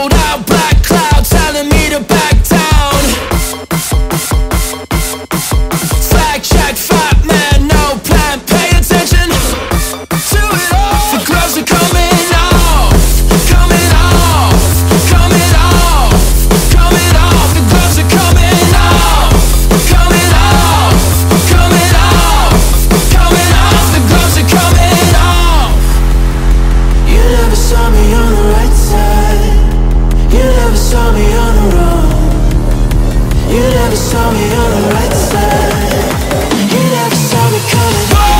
sold out black cloud telling me to back down. Fact check, fat man, no plan, pay attention to it all. The gloves are coming off, coming off, coming off, coming off The gloves are coming off, coming off, coming off, coming off The gloves are coming off You never saw me on You never saw me on the right side. You never saw me coming.